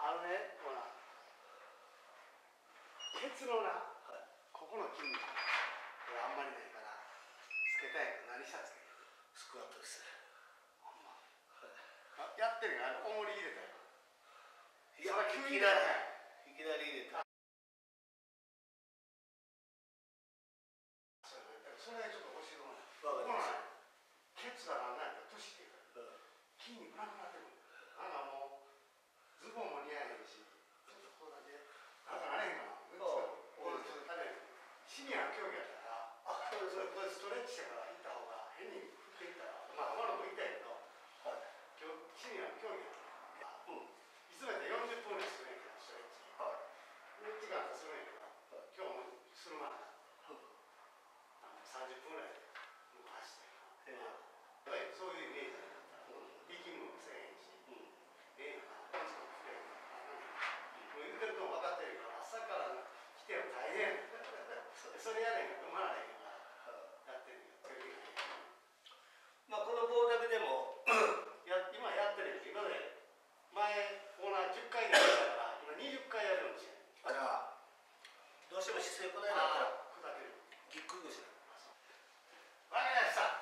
あのねほらケツのな、はい、ここの筋肉。これあんまりないからつけたいから何したんでスクワットです。ほんま、はい、やってるよあれ重り入れたよ。いやいきなり入れた。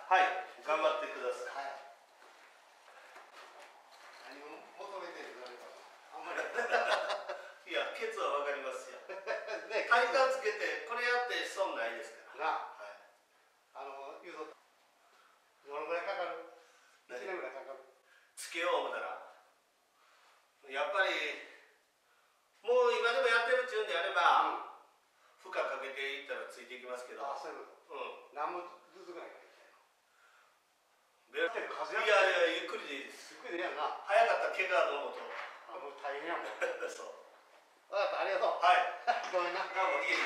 はい。頑張ってください。はい。何を求めてるのあんまり。いやケツはわかりますよ。ね体幹つけてこれやって損ないですから。なはい。あの言うとどのぐらいかかる？1年ぐらいかかる？つけよう思ったら。やっぱりもう今でもやってるっちゅうんであれば、負荷かけていったらついていきますけど。ういうこうと何もずつぐらいいややいやゆっくりでいいです。ゆっくりでやんな。早かったら怪我のもと。あもう大変やもん。分 そう。かったありがとう。はい。ごめんな。どうもいえいえ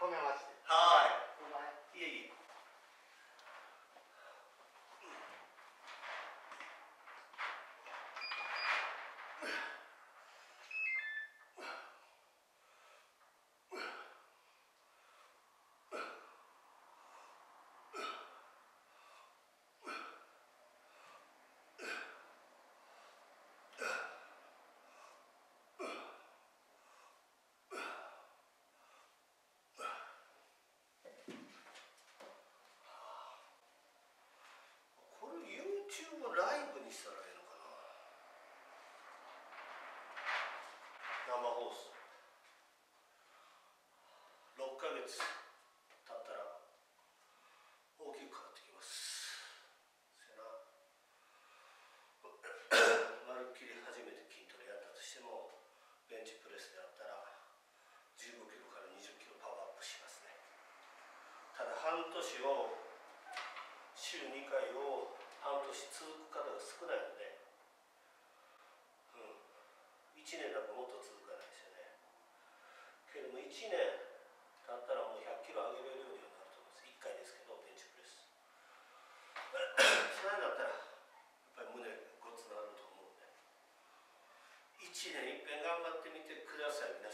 褒めましてはい。いえいえこれ YouTube ライブにしたらいいのかな生放送6ヶ月経ったら大きく変わってきますせやなまるっきり初めて筋トレやったとしてもベンチプレスであったら15キロから20キロパワーアップしますねただ半年を週2回を半年続く方が少ないので、うん、1年だともっと続かないですよね。けども1年経ったらもう100キロ上げれるようになると思います。1回ですけどベンチプレス。それだったらやっぱり胸ごつなると思うんで。1年いっぺん頑張ってみてください皆さん。